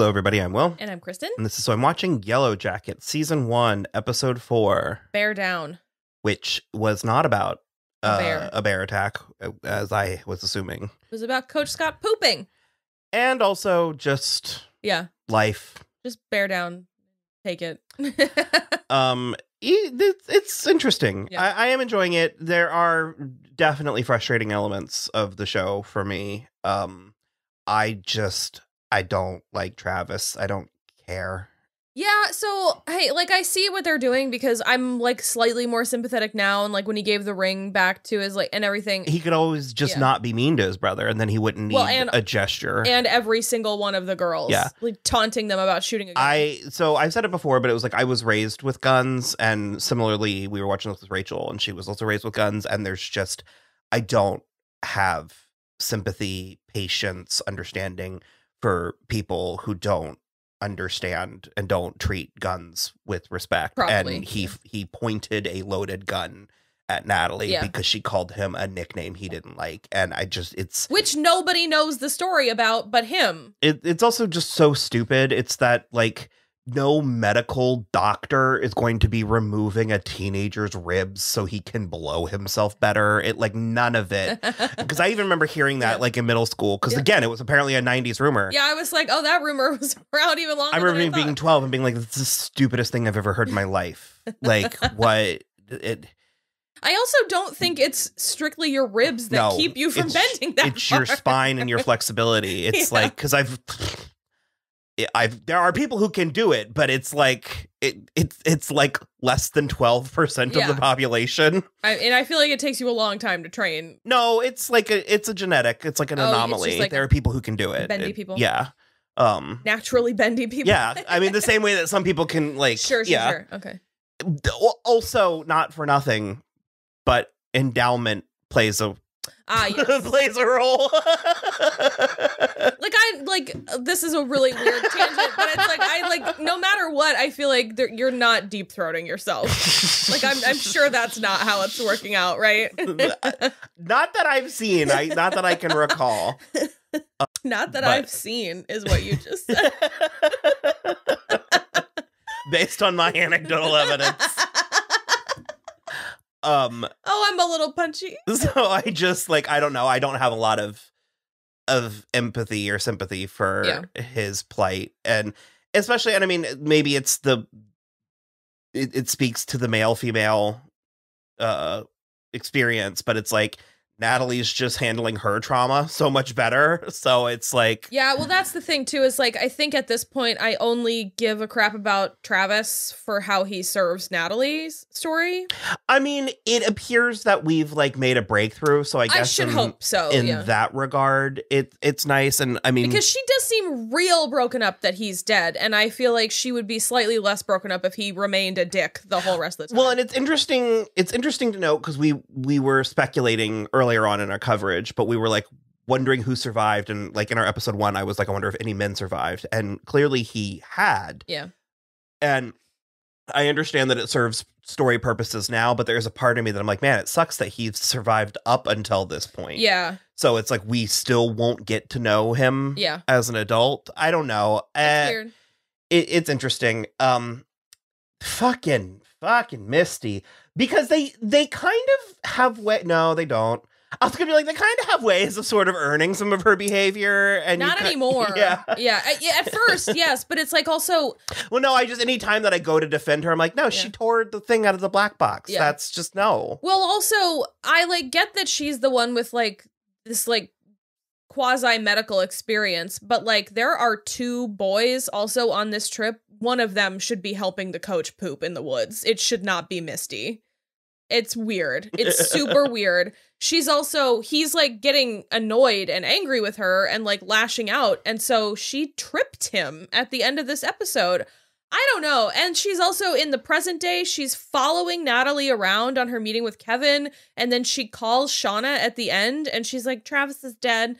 Hello, everybody. I'm Will, And I'm Kristen. and this is so I'm watching Yellow Jacket, season one, episode four, Bear down. which was not about A uh, bear. a bear attack, uh, as I was assuming, It was about Coach Scott pooping. and also just Yeah, life. just bear down. Take it. Um, it's, it's interesting. Yeah. I, I am enjoying it. There are definitely frustrating elements of the show for me. Um, I just I don't like Travis. I don't care. yeah, so hey, like I see what they're doing because I'm like slightly more sympathetic now and like when he gave the ring back to his like and everything. He could always just Yeah. not be mean to his brother, and then he wouldn't need Well, and- a gesture. and every single one of the girls. Yeah. Like taunting them about shooting a gun. I so I've said it before, but it was like I was raised with guns, and similarly, we were watching this with Rachel, and she was also raised with guns. And there's just I don't have sympathy, patience, understanding for people who don't understand and don't treat guns with respect. Properly, and he he pointed a loaded gun at Natalie Yeah. because she called him a nickname he didn't like, and I just it's Which nobody knows the story about but him. it, it's also just so stupid. It's that like no medical doctor is going to be removing a teenager's ribs so he can blow himself better. It like none of it. Because I even remember hearing that Yeah. like in middle school. Because Yeah. again, it was apparently a '90s rumor. yeah, I was like, oh, that rumor was around even longer. I remember than being, being 12 and being like, "This is the stupidest thing I've ever heard in my life." Like what? It I also don't think it's strictly your ribs that No, keep you from bending that it's your spine and your flexibility. It's Yeah. like because I've, I've there are people who can do it, but it's like it it's it's like less than twelve percent of the population. I, and I feel like it takes you a long time to train. No, it's like a it's a genetic. It's like an Oh, anomaly. like there are people who can do it. bendy It- people? Yeah. Um. Naturally bendy people. Yeah. I mean, the same way that some people can like. sure, sure, yeah. sure. Okay. Also, not for nothing, but endowment plays a Ah, yes. plays a role. like I like uh, this is a really weird tangent, but it's like I like no matter what, I feel like you're not deep throating yourself. Like I'm, I'm sure that's not how it's working out, right? not that I've seen. I not that I can recall. not that But- I've seen is what you just said. Based on my anecdotal evidence. Um oh, I'm a little punchy. so I just like I don't know. I don't have a lot of of empathy or sympathy for Yeah. his plight and especially and I mean maybe it's the it, it speaks to the male female uh experience, but it's like Natalie's just handling her trauma so much better. So it's like Yeah, well, that's the thing too. Is like I think at this point I only give a crap about Travis for how he serves Natalie's story. I mean, it appears that we've like made a breakthrough. So I guess I, should in, hope so. in yeah. that regard, it it's nice. And I mean, because she does seem real broken up that he's dead, and I feel like she would be slightly less broken up if he remained a dick the whole rest of the time. well, and it's interesting. It's interesting to note because we we were speculating earlier on in our coverage, but we were like wondering who survived. And like in our episode one, I was like, I wonder if any men survived, and clearly he had. yeah, And I understand that it serves story purposes now, but there's a part of me that I'm like, man, it sucks that he's survived up until this point. yeah, So it's like we still won't get to know him yeah. as an adult. I don't know. It's Uh, weird. it, it's interesting. Um, fucking, fucking Misty, because they they kind of have way. No, they don't. I was gonna be like, they kind of have ways of sort of earning some of her behavior, and Not anymore. Yeah. yeah, I- yeah. At first, yes, but it's like also Well, no, I just any time that I go to defend her, I'm like, no, she tore the thing out of the black box. Yeah. That's just no. Well, also, I like get that she's the one with like this like quasi medical experience, but like there are two boys also on this trip. One of them should be helping the coach poop in the woods. It should not be Misty. It's weird. It's super weird. She's also he's like getting annoyed and angry with her and like lashing out and so she tripped him at the end of this episode. I don't know. And she's also in the present day, she's following Natalie around on her meeting with Kevin. And then she calls Shauna at the end and she's like, Travis is dead.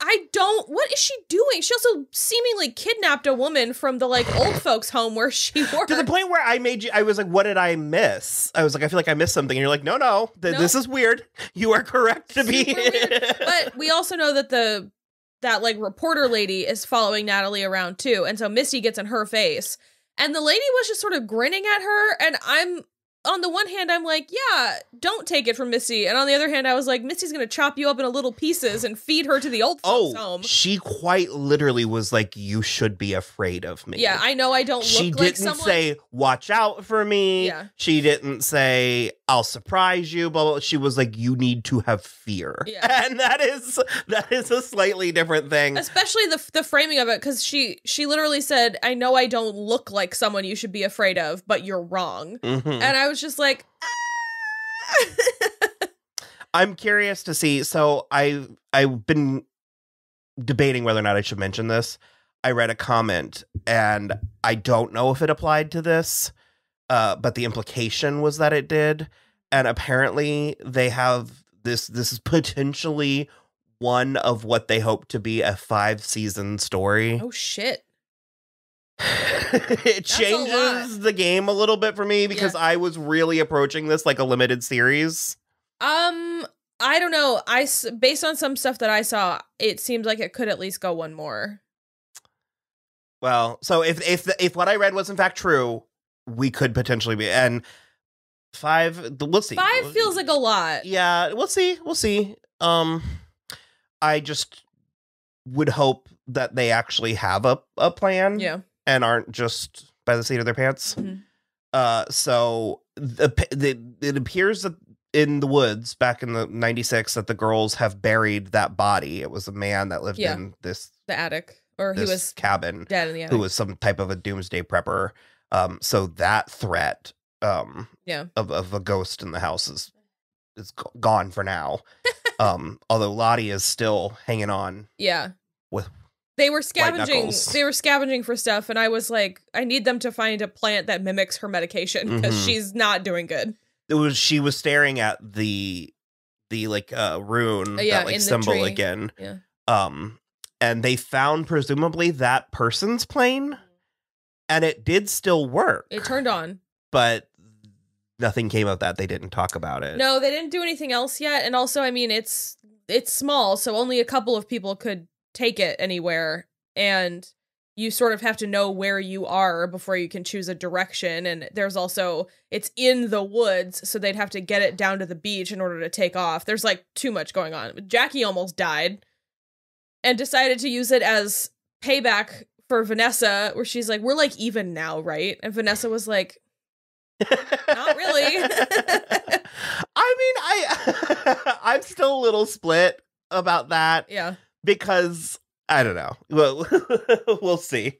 I don't. What is she doing? She also seemingly kidnapped a woman from the like old folks' home where she worked. To the point where I made you, I was like, what did I miss? I was like, I feel like I missed something. And you're like, no, no, th- No. this is weird. You are correct to be. But we also know that the that like reporter lady is following Natalie around too. And so Misty gets in her face. And the lady was just sort of grinning at her. And I'm on the one hand, I'm like, yeah, don't take it from Misty. And on the other hand, I was like, Misty's gonna chop you up into little pieces and feed her to the old folks Oh, home. she quite literally was like, "You should be afraid of me." Yeah, I know I don't look she didn't say watch out for me Yeah. she didn't say i'll surprise you blah, blah, blah. she was like you need to have fear Yeah. and that is that is a slightly different thing especially the the framing of it because she she literally said i know i don't look like someone you should be afraid of but you're wrong Mhm. and i was just like "Ah." i'm curious to see so i i've been debating whether or not i should mention this i read a comment and i don't know if it applied to this uh, but the implication was that it did. And apparently they have this this is potentially one of what they hope to be a five season story. Oh shit. It a changes the game a little bit for me because i was really approaching this like a limited series. Um i don't know. I based on some stuff that i saw it seems like it could at least go one more. Well so if if the, if what i read was in fact true we could potentially be and five we'll see five feels like a lot. yeah we'll see we'll see um i just would hope that they actually have a, a plan yeah. and aren't just by the seat of their pants. Mhm. uh so the, the it appears that in the woods back in the 96 that the girls have buried that body. It was a man that lived Yeah. in this the attic or he was cabin dead in the attic. who was some type of a doomsday prepper um so that threat um Yeah. of, of a ghost in the house is is gone for now um although lottie is still hanging on yeah with they were scavenging they were scavenging for stuff and i was like i need them to find a plant that mimics her medication because Mhm. she's not doing good it was she was staring at the the like uh rune Uh, yeah, that like symbol again Yeah. um and they found presumably that person's plane and it did still work. It turned on. But nothing came of that. They didn't talk about it. No they didn't do anything else yet and also i mean it's it's small so only a couple of people could take it anywhere and you sort of have to know where you are before you can choose a direction and there's also it's in the woods so they'd have to get it down to the beach in order to take off. There's like too much going on. Jackie almost died and decided to use it as payback for vanessa where she's like we're like even now right and vanessa was like Not really. I mean, I I'm still a little split about that yeah because I don't know. Well, we'll see.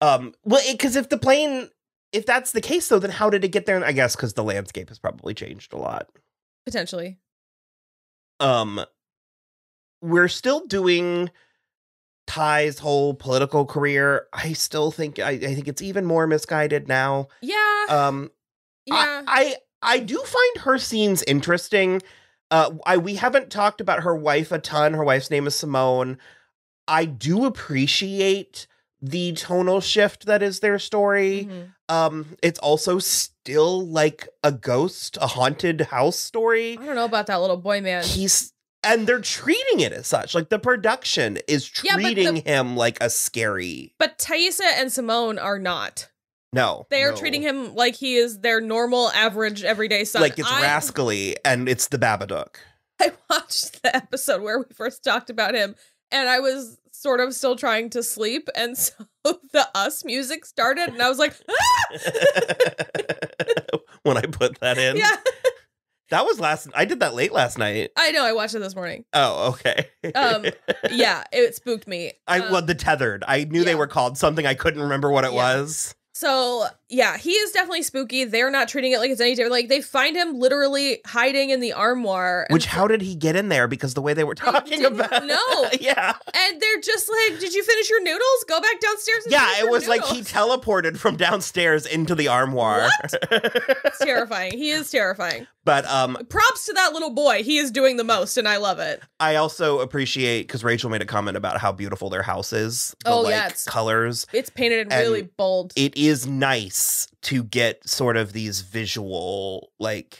Um, well, because if the plane, if that's the case, though, then how did it get there? I guess because the landscape has probably changed a lot. potentially Um, we're still doing Ty's whole political career. I still think I, I think it's even more misguided now. yeah Um, yeah I, I I do find her scenes interesting. Uh, I we haven't talked about her wife a ton. Her wife's name is Simone. I do appreciate the tonal shift that is their story. Mhm. Um, it's also still like a ghost, a haunted house story. i don't know about that little boy man He's and they're treating it as such. Like the production is Yeah, the- treating him like a scary. but Taissa and Simone are not. No, They are no. treating him like he is their normal, average, everyday son. like it's I, rascally, and it's the Babadook. I watched the episode where we first talked about him, and I was sort of still trying to sleep, and so the Us music started, and I was like, "Ah!" when I put that in. yeah, That was last I did that late last night. I know. I watched it this morning. Oh, okay. Um, Yeah, it spooked me. I Um, well the tethered. I knew they were called something I couldn't remember what it Yeah. was. So yeah, he is definitely spooky. They're not treating it like it's any different. Like they find him literally hiding in the armoire. Which how did he get in there because the way they were talking about no, yeah. And they're just like, "Did you finish your noodles? Go back downstairs." And Yeah, it was like he teleported from downstairs into the armoire. It's terrifying. He is terrifying. But um Props to that little boy. He is doing the most, and I love it. I also appreciate because Rachel made a comment about how beautiful their house is. The, Oh, like, yeah, it's- colors. It's painted in And really bold. It is nice to get sort of these visual like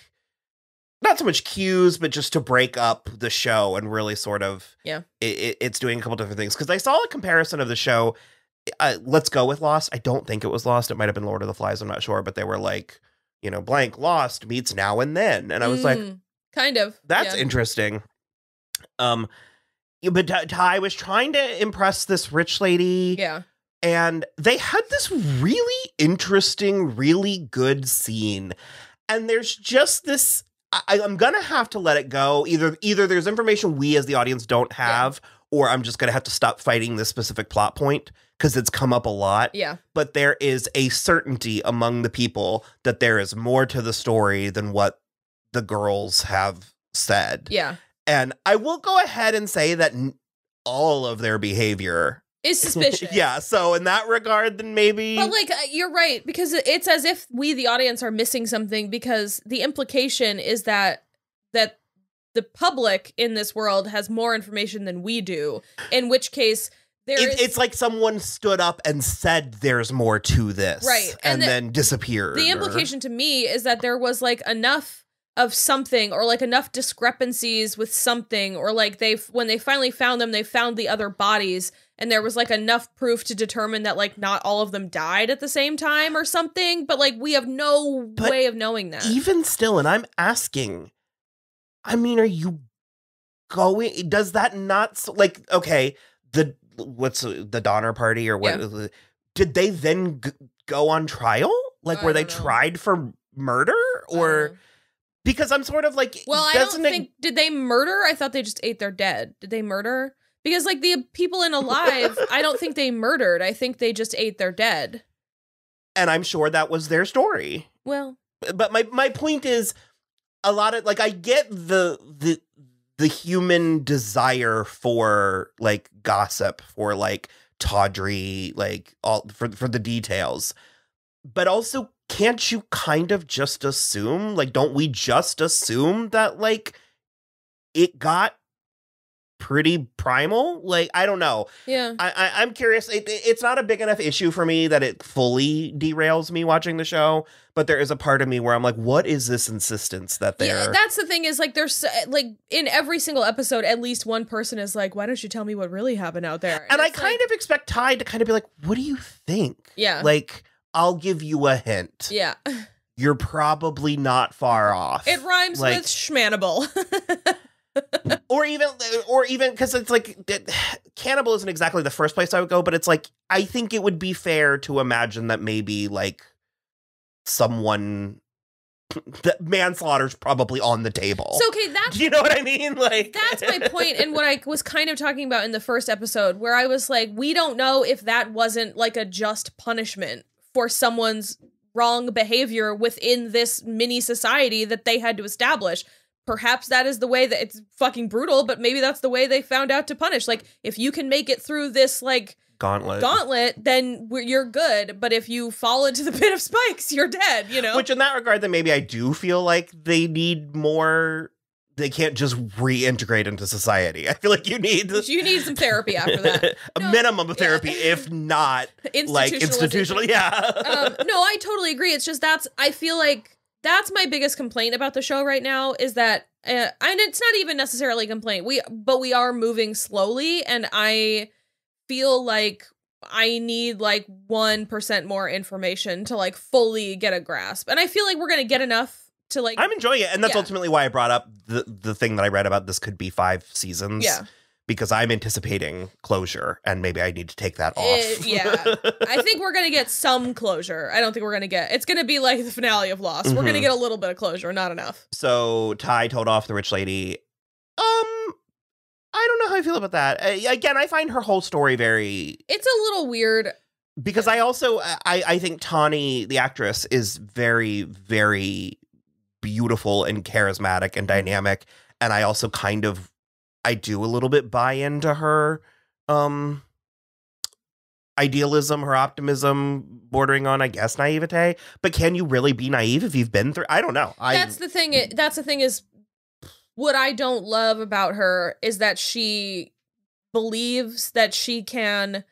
not so much cues, but just to break up the show and really sort of Yeah. it, it- it's doing a couple different things because I saw a comparison of the show. Uh, let's go with Lost. I don't think it was Lost. It might have been Lord of the Flies. I'm not sure, but they were like, you know, blank Lost meets Now and Then, and I was like, Mm, kind of. that's yeah. interesting. Um, but Ty- was trying to impress this rich lady yeah. and they had this really interesting, really good scene. And there's just this. I, I'm gonna have to let it go. Either either there's information we as the audience don't have, or I'm just gonna have to stop fighting this specific plot point because it's come up a lot. Yeah. But there is a certainty among the people that there is more to the story than what the girls have said. Yeah. And I will go ahead and say that n- all of their behavior Is suspicious. yeah, so in that regard, then maybe. But like uh, you're right because it's as if we the audience are missing something because the implication is that that the public in this world has more information than we do. In which case there is It- it's like someone stood up and said there's more to this. Right, And, and the- then disappeared. the or- implication to me is that there was like enough of something or like enough discrepancies with something or like they when they finally found them they found the other bodies and there was like enough proof to determine that like not all of them died at the same time or something but like we have no But way of knowing that Even still, and I'm asking, I mean, are you going? Does that not, like, okay, the, what's the Donner Party or what? Yeah. Did they then g- go on trial? Like, I were they know. tried for murder? Or, know. because I'm sort of like, well i don't doesn't it- think did they murder i thought they just ate their dead did they murder because like the people in alive i don't think they murdered i think they just ate their dead and I'm sure that was their story. well but my my point is a lot of like I get the the the human desire for like gossip for like tawdry like all for for the details. But also can't you kind of just assume like don't we just assume that like it got pretty primal like i don't know yeah I, I I'm curious. It, it- it's not a big enough issue for me that it fully derails me watching the show. But there is a part of me where I'm like, what is this insistence that they're? that's the thing is like there's uh, like in every single episode, at least one person is like, "Why don't you tell me what really happened out there?" and I kind like- of expect Ty to kind of be like, what do you think? yeah, Like, I'll give you a hint. yeah. You're probably not far off. It rhymes Like- with schmanable. or even or even because it's like cannibal isn't exactly the first place I would go, but it's like I think it would be fair to imagine that maybe like someone that manslaughter's probably on the table. so okay, that's Do you know what I mean? Like that's my point and what I was kind of talking about in the first episode where I was like, we don't know if that wasn't like a just punishment for someone's wrong behavior within this mini society that they had to establish. Perhaps that is the way that it's fucking brutal, but maybe that's the way they found out to punish. Like, if you can make it through this, like, Gauntlet. gauntlet, then we're, you're good. But if you fall into the pit of spikes, you're dead, you know? Which in that regard, then maybe I do feel like they need more. They can't just reintegrate into society. I feel like you need this, you need some therapy after that. a No, minimum of yeah. therapy, if not like institutional. Yeah. um, no, I totally agree. It's just that's I feel like that's my biggest complaint about the show right now is that uh, and it's not even necessarily a complaint. We but we are moving slowly, and I feel like I need like one percent more information to like fully get a grasp, and I feel like we're gonna get enough to like I'm enjoying it, and that's Yeah. ultimately why I brought up the the thing that I read about this could be five seasons. yeah. Because I'm anticipating closure, and maybe I need to take that Eh, off. yeah. I think we're gonna get some closure. I don't think we're gonna get. It's gonna be like the finale of Lost. We're gonna Mhm. get a little bit of closure, not enough. so Ty told off the rich lady. Um, I don't know how I feel about that. Uh, again, I find her whole story very It's a little weird. because I also I I think Tawny the actress is very very beautiful and charismatic and dynamic, and I also kind of I do a little bit buy into her um idealism, her optimism, bordering on I guess naivete. But can you really be naive if you've been through? I don't know. I that's the thing. it- That's the thing is what I don't love about her is that she believes that she can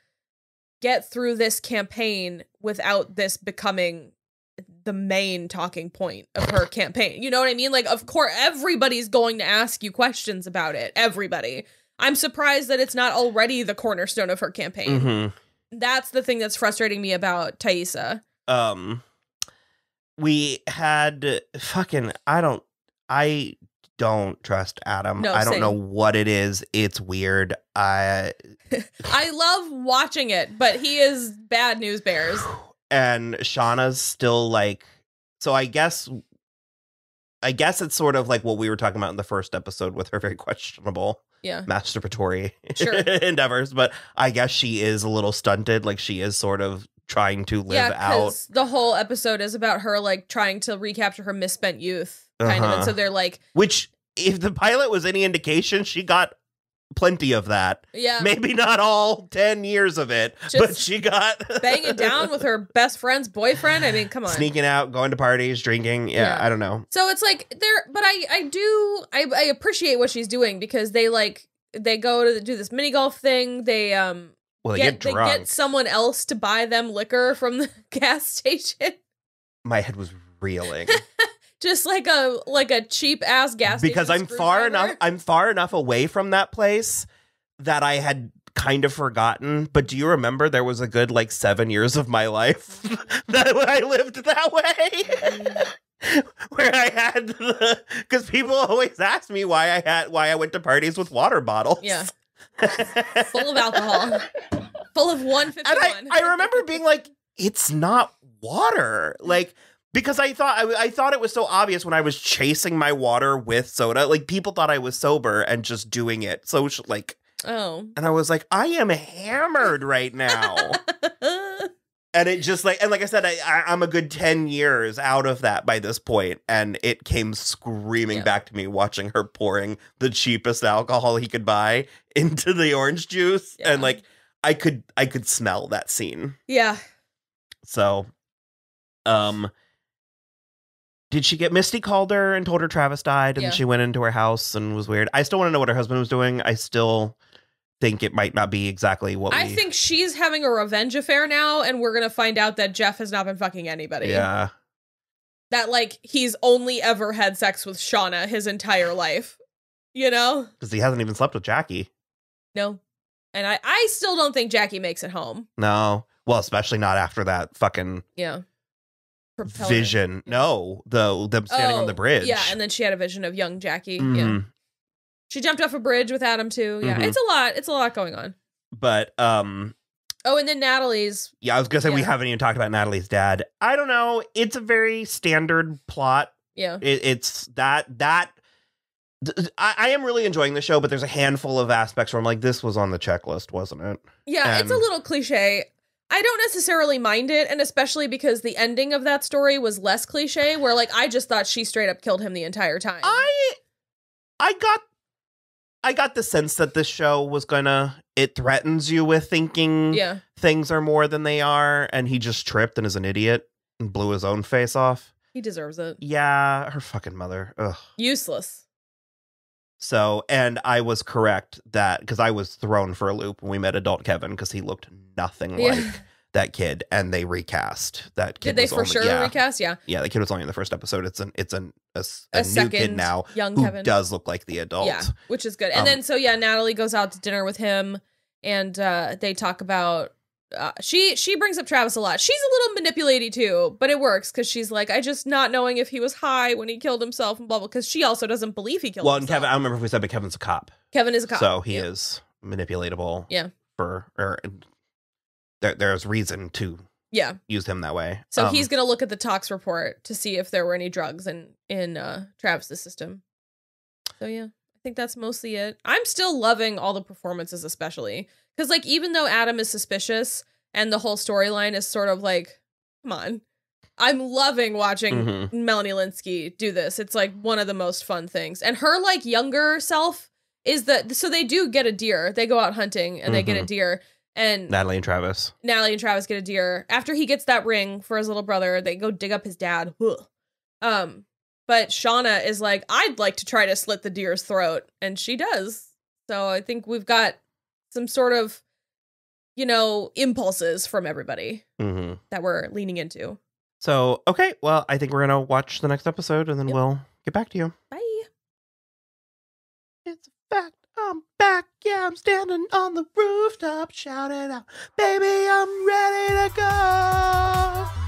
get through this campaign without this becoming the main talking point of her campaign. You know what I mean? Like, of course, everybody's going to ask you questions about it. Everybody. I'm surprised that it's not already the cornerstone of her campaign. Mhm. That's the thing that's frustrating me about Taissa. um we had fucking i don't i don't trust adam No, i don't same. know what it is it's weird i I love watching it, but he is bad news bears. and shauna's still like so i guess i guess it's sort of like what we were talking about in the first episode with her very questionable Yeah. masturbatory Sure. endeavors but i guess she is a little stunted like she is sort of trying to live yeah, out the whole episode is about her like trying to recapture her misspent youth, kind of. And Uh-huh. so they're like, which if the pilot was any indication she got plenty of that yeah, maybe not all 10 years of it but she got banging down with her best friend's boyfriend. I mean, come on. sneaking out going to parties drinking yeah, Yeah. i don't know So it's like there, but I I do I I appreciate what she's doing because they like they go to do this mini golf thing. They um well they get, get, they get someone else to buy them liquor from the gas station. my head was reeling Just like a like a cheap ass gas station. because i'm far enough i'm far enough away from that place that i had kind of forgotten but do you remember there was a good like seven years of my life that i lived that way where i had the because people always ask me why i had why i went to parties with water bottles Yeah. full of alcohol, full of one fifty and I. I remember being like, it's not water. Like, because I thought I, I thought it was so obvious when I was chasing my water with soda. Like people thought I was sober and just doing it. So like, oh. and I was like, I am hammered right now. and it just like, and like I said, I, I, I'm a good ten years out of that by this point, and it came screaming Yeah. back to me watching her pouring the cheapest alcohol he could buy into the orange juice, Yeah. and like I could I could smell that scene. yeah. So, um, did she get Misty called her and told her Travis died, and Yeah. she went into her house and was weird? I still want to know what her husband was doing. I still think it might not be exactly what I we. think she's having a revenge affair now, and we're gonna find out that Jeff has not been fucking anybody. Yeah, That like he's only ever had sex with Shauna his entire life. You know? because he hasn't even slept with Jackie. No. And I, I still don't think Jackie makes it home. No, well, especially not after that fucking Yeah. Propeller. vision. No, the them standing on Oh, the bridge. Yeah, and then she had a vision of young Jackie. Yeah. Mhm. She jumped off a bridge with Adam too. Yeah. Mhm. It's a lot. It's a lot going on. But um, Oh, and then Natalie's yeah, I was gonna say we haven't even talked about Natalie's dad. I don't know. It's a very standard plot yeah. it, it's that that th- I, I am really enjoying the show, but there's a handful of aspects where I'm like, this was on the checklist, wasn't it? Yeah, it's a little cliche. I don't necessarily mind it, and especially because the ending of that story was less cliche, where like I just thought she straight up killed him the entire time. I I got I got the sense that this show was gonna it threatens you with thinking yeah. things are more than they are, and he just tripped and is an idiot and blew his own face off. He deserves it. Yeah, her fucking mother. Ugh. Useless. So, and I was correct that because I was thrown for a loop when we met adult Kevin because he looked nothing Yeah. like that kid, and they recast that kid. Did they for only- sure Yeah, recast? Yeah. yeah, the kid was only in the first episode. It's an it's an a new kid second now young who Kevin. does look like the adult. Yeah, which is good. And Um, then so yeah, Natalie goes out to dinner with him, and uh, they talk about. Uh, she she brings up Travis a lot. She's a little manipulating too, but it works because she's like, I just not knowing if he was high when he killed himself and blah blah. Because she also doesn't believe he killed Well, and himself. Kevin, I don't remember if we said, but Kevin's a cop, Kevin is a cop, so he Yeah. is manipulatable. Yeah. for or there, there's reason to Yeah. use him that way. So Um, he's gonna look at the tox report to see if there were any drugs in in uh, Travis's system. So yeah, I think that's mostly it. I'm still loving all the performances, especially because like even though Adam is suspicious and the whole storyline is sort of like, come on, I'm loving watching Mhm. Melanie Lynskey do this. It's like one of the most fun things, and her like younger self is that so they do get a deer. They go out hunting and they get a Mhm. deer. And Natalie and Travis. Natalie and Travis get a deer. After he gets that ring for his little brother, they go dig up his dad. Ugh. Um, but Shauna is like, I'd like to try to slit the deer's throat, and she does. So I think we've got some sort of, you know, impulses from everybody hmm that we're leaning into. So, okay, well, I think we're going to watch the next episode and then Yep. we'll get back to you. Bye. It's a fact. I'm back. Yeah, I'm standing on the rooftop shouting out, baby, I'm ready to go.